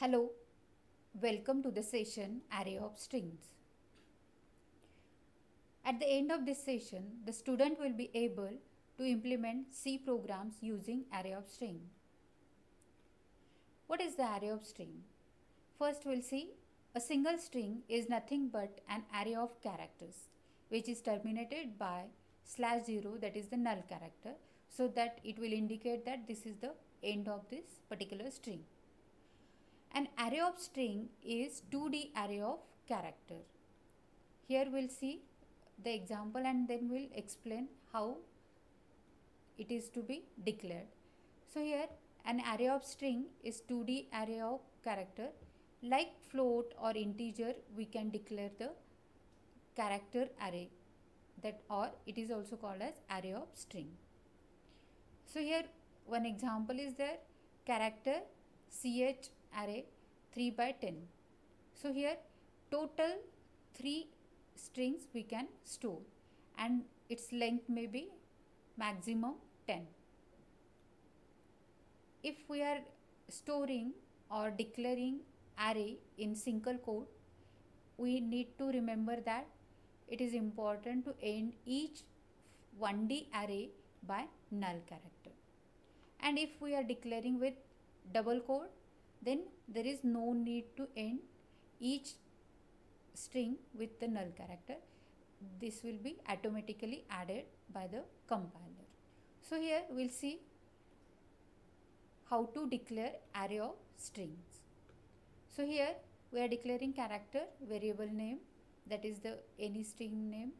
Hello, welcome to the session Array of Strings. At the end of this session, the student will be able to implement C programs using array of string. What is the array of string? First we'll see a single string is nothing but an array of characters which is terminated by slash 0 that is the null character so that it will indicate that this is the end of this particular string. An array of string is 2D array of character. Here we'll see the example and then we'll explain how it is to be declared. So here an array of string is 2D array of character like float or integer we can declare the character array that or it is also called as array of string. So here one example is there character ch array 3 by 10. So here total 3 strings we can store and its length may be maximum 10. If we are storing or declaring array in single quote, we need to remember that it is important to end each 1D array by null character. And if we are declaring with double quote, then there is no need to end each string with the null character. This will be automatically added by the compiler. So here we'll see how to declare array of strings. So here we are declaring character variable name that is the any string name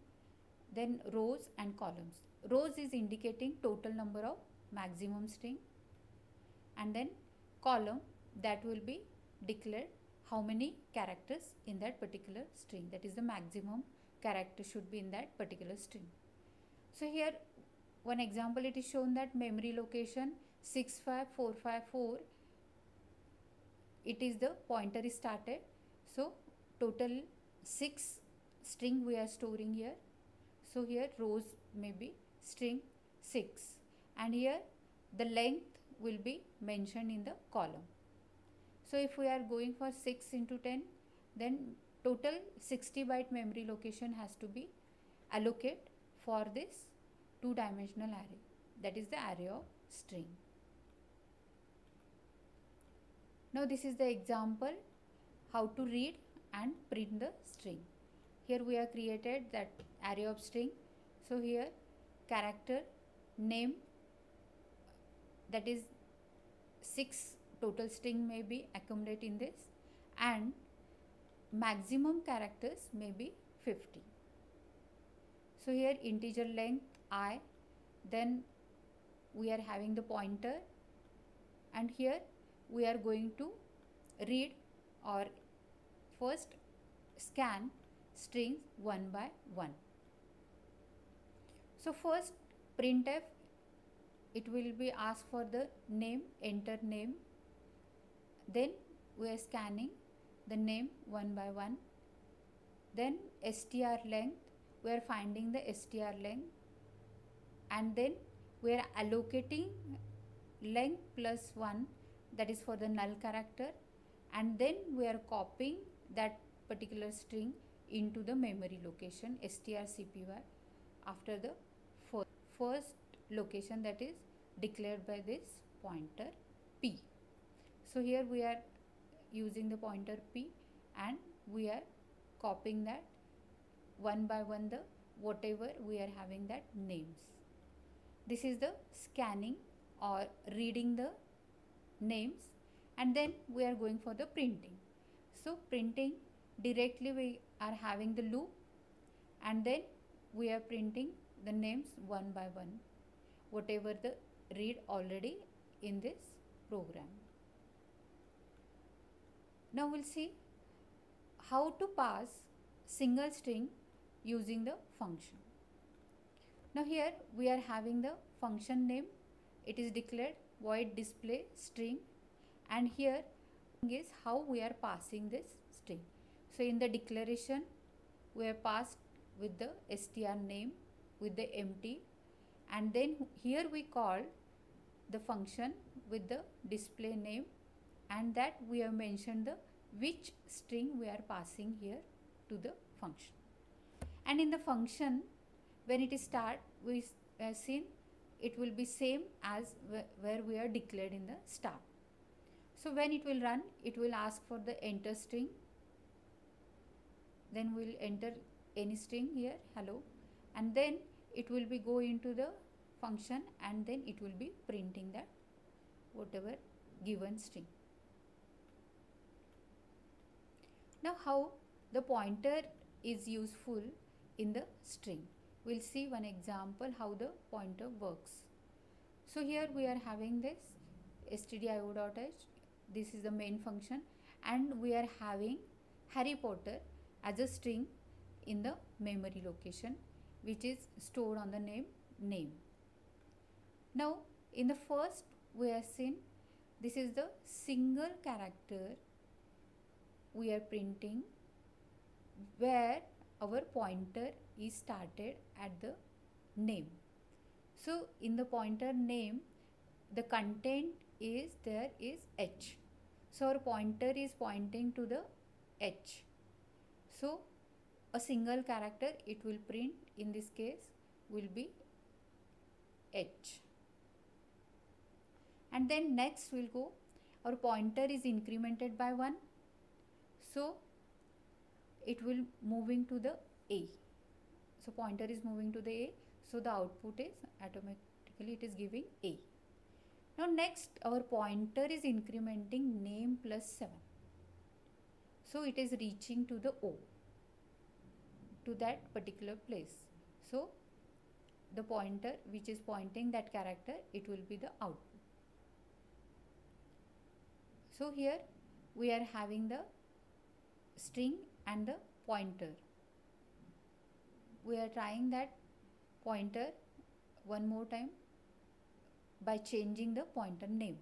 then rows and columns. Rows is indicating total number of maximum string and then column that will be declared how many characters in that particular string. That is the maximum character should be in that particular string. So here one example it is shown that memory location 65454 it is the pointer is started. So total 6 string we are storing here. So here rows may be string 6 and here the length will be mentioned in the column so if we are going for 6 into 10 then total 60 byte memory location has to be allocated for this two dimensional array that is the array of string. Now this is the example how to read and print the string. Here we have created that array of string. So here character name that is 6 total string may be accumulate in this and maximum characters may be 50. So here integer length i then we are having the pointer and here we are going to read or first scan strings one by one. So first printf it will be asked for the name enter name then we are scanning the name one by one. Then str length we are finding the str length. And then we are allocating length plus 1 that is for the null character. And then we are copying that particular string into the memory location strcpy after the first location that is declared by this pointer p so here we are using the pointer p and we are copying that one by one the whatever we are having that names. This is the scanning or reading the names and then we are going for the printing. So printing directly we are having the loop and then we are printing the names one by one whatever the read already in this program now we'll see how to pass single string using the function. Now here we are having the function name. It is declared void display string and here is how we are passing this string. So in the declaration we are passed with the str name with the empty and then here we call the function with the display name and that we have mentioned the which string we are passing here to the function. And in the function when it is start we have uh, seen it will be same as where we are declared in the start so when it will run it will ask for the enter string. Then we'll enter any string here hello. And then it will be go into the function and then it will be printing that whatever given string now how the pointer is useful in the string? We'll see one example how the pointer works. So here we are having this stdio.h this is the main function. And we are having harry potter as a string in the memory location which is stored on the name name. Now in the first we have seen this is the single character we are printing where our pointer is started at the name. So in the pointer name the content is there is h. So our pointer is pointing to the h so a single character it will print in this case will be H. And then next we'll go our pointer is incremented by 1. So it will moving to the A. So pointer is moving to the A. So the output is automatically it is giving A. Now next our pointer is incrementing name plus 7. So it is reaching to the O to that particular place. So the pointer which is pointing that character it will be the output. So here we are having the string and the pointer. We are trying that pointer one more time by changing the pointer name.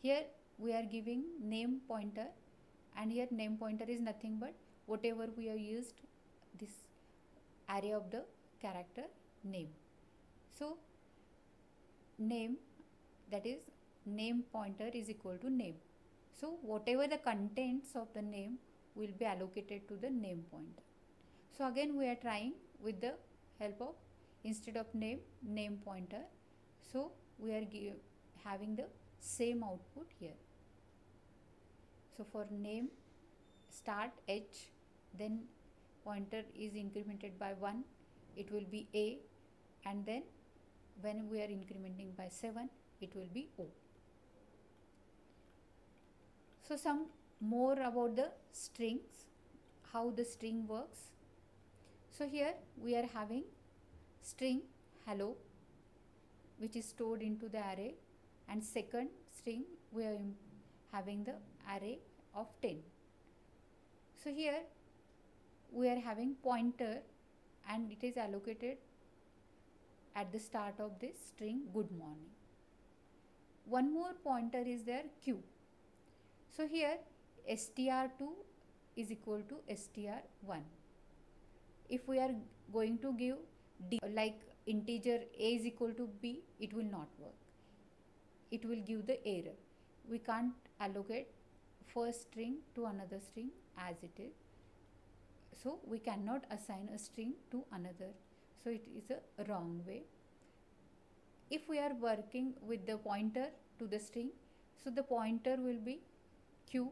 Here we are giving name pointer and here name pointer is nothing but whatever we have used this array of the character name so name that is name pointer is equal to name so whatever the contents of the name will be allocated to the name pointer so again we are trying with the help of instead of name name pointer. So we are having the same output here. So for name start h then pointer is incremented by 1 it will be a and then when we are incrementing by 7 it will be o. So some more about the strings how the string works so here we are having string hello which is stored into the array and second string we are having the array of 10. So here we are having pointer and it is allocated at the start of this string good morning. One more pointer is there q. So here str2 is equal to str1. If we are going to give d like integer a is equal to b, it will not work. It will give the error. We can't allocate first string to another string as it is. So we cannot assign a string to another. So it is a wrong way. If we are working with the pointer to the string, so the pointer will be q.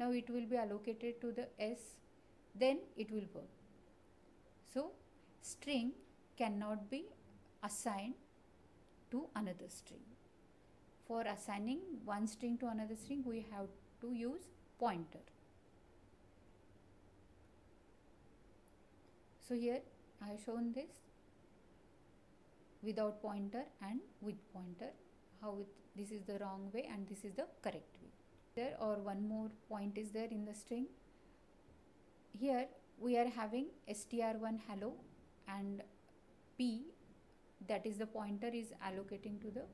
Now it will be allocated to the s, then it will work. So string cannot be assigned to another string. For assigning one string to another string, we have to use pointer. So here I have shown this without pointer and with pointer how it, this is the wrong way and this is the correct way. There or one more point is there in the string. Here we are having str1 hello and p that is the pointer is allocating to the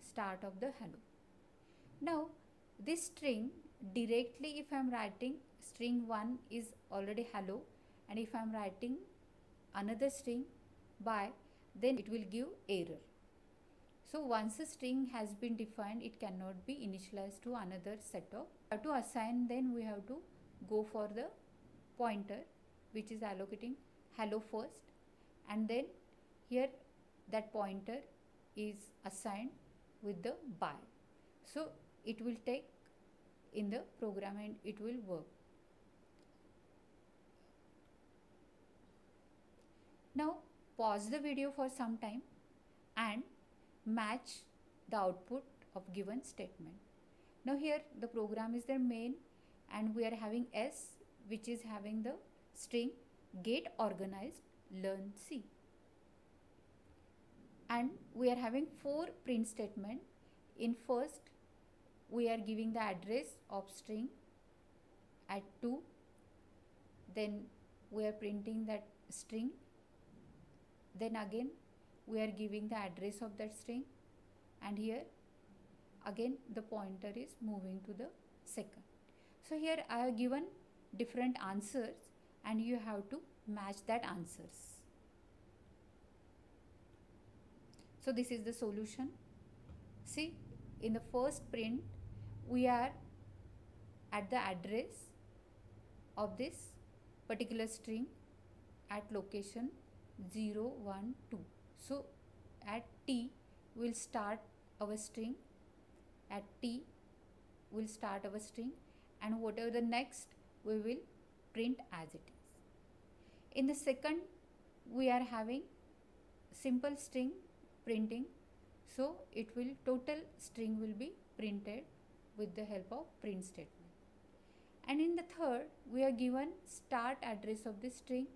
start of the hello. Now this string directly if I am writing string 1 is already hello and if I am writing another string by then it will give error. So once a string has been defined it cannot be initialized to another set of to assign then we have to go for the pointer which is allocating hello first. And then here that pointer is assigned with the by. So it will take in the program and it will work. Now pause the video for some time and match the output of given statement. Now here the program is the main and we are having s which is having the string get organized learn C. And we are having four print statement. In first we are giving the address of string at 2 then we are printing that string. Then again we are giving the address of that string and here again the pointer is moving to the second so here I have given different answers and you have to match that answers. So this is the solution. See in the first print we are at the address of this particular string at location 0, 1, 2. So at T we'll start our string at T we'll start our string and whatever the next we will print as it is. In the second we are having simple string printing so it will total string will be printed with the help of print statement. And in the third we are given start address of the string.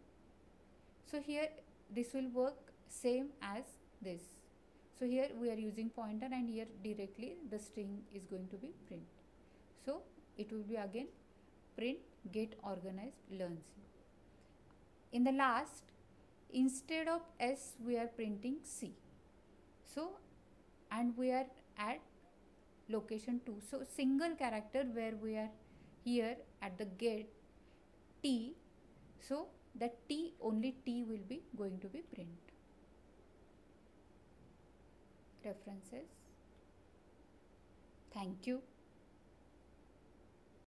So here this will work same as this. So here we are using pointer and here directly the string is going to be print. So it will be again print get organized learn C. In the last instead of S we are printing C. So and we are at location 2. So single character where we are here at the get T. So that T only T will be going to be print. References. Thank you.